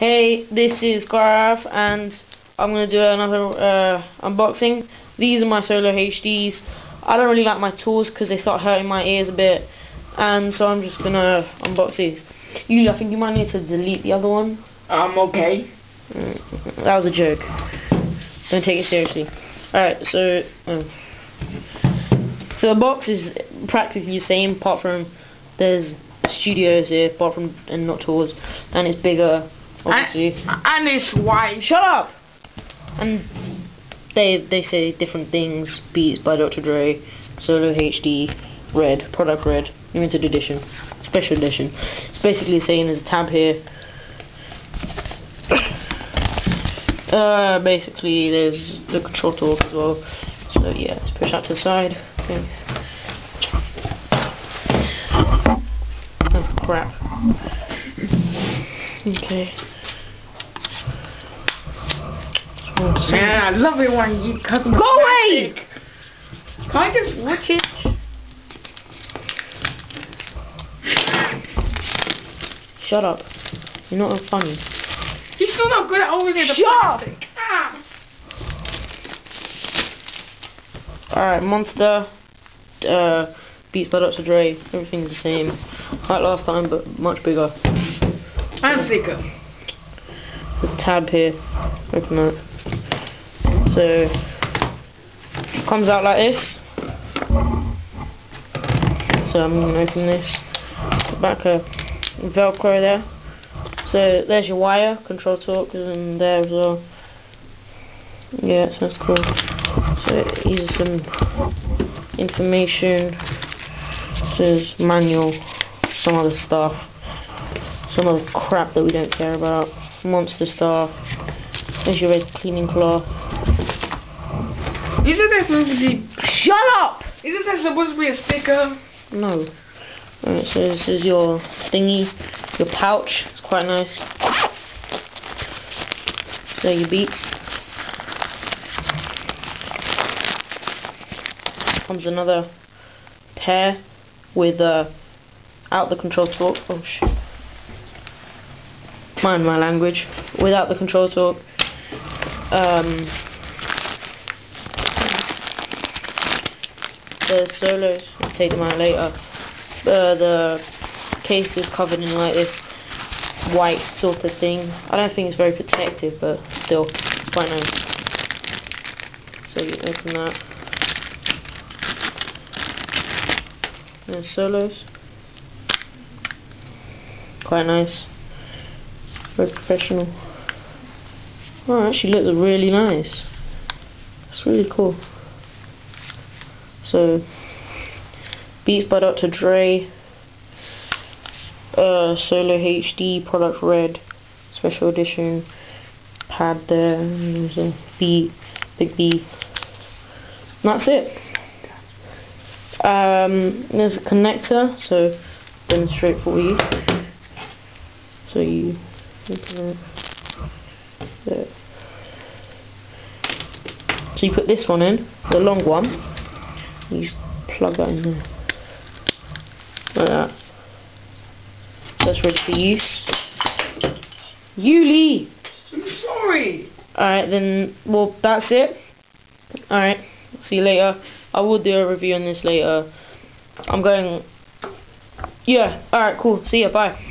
Hey, this is Gareth, and I'm going to do another uh, unboxing. These are my Solo HDs. I don't really like my tools because they start hurting my ears a bit, and so I'm just going to unbox these. You, I think you might need to delete the other one. I'm okay. Mm, that was a joke. Don't take it seriously. Alright, so... Um, so the box is practically the same, apart from there's studios here, apart from and not tools, and it's bigger obviously. And, and it's white. Shut up! And they they say different things. Beats by Dr. Dre, Solo HD, Red, Product Red, Limited Edition, Special Edition. It's basically saying there's a tab here. Uh, basically there's the control talk as well. So yeah, let's push that to the side. Okay. Oh crap. Okay. Man, I love it when you cut Go away! Can I just watch it? Shut up. You're not funny. He's still not good at opening the Shut up! plastic. Ah. Alright, Monster, uh, Beats by Dr. Dre, everything's the same. Like last time, but much bigger. And thicker. There's a tab here. Open that. So, comes out like this. So I'm going to open this. Back a velcro there. So there's your wire, control talk is in there as well. Yeah, so that's cool. So here's some information. There's manual, some other stuff, some other crap that we don't care about. Monster stuff. There's your red cleaning cloth. Isn't that supposed to be? Shut up! Isn't that supposed to be a sticker? No. Alright, so this is your thingy, your pouch. It's quite nice. There your beats. Comes another pair with uh, out the control talk. Oh shit. Mind my language. Without the control talk. Um, the solos, I'll take them out later. Uh, the case is covered in like this white sort of thing. I don't think it's very protective, but still, quite nice. So you open that. And solos. Quite nice. Very professional. Oh, actually looks really nice. It's really cool. So, Beats by Dr. Dre, uh, Solo HD, Product Red, Special Edition, pad there, and there's big B. And that's it. Um, there's a connector, so demonstrate for you. So you it there. So you put this one in, the long one, you plug that in there. Like that. That's ready for use. Yuli! I'm sorry. Alright then, well that's it. Alright, see you later. I will do a review on this later. I'm going... Yeah, alright cool, see ya, bye.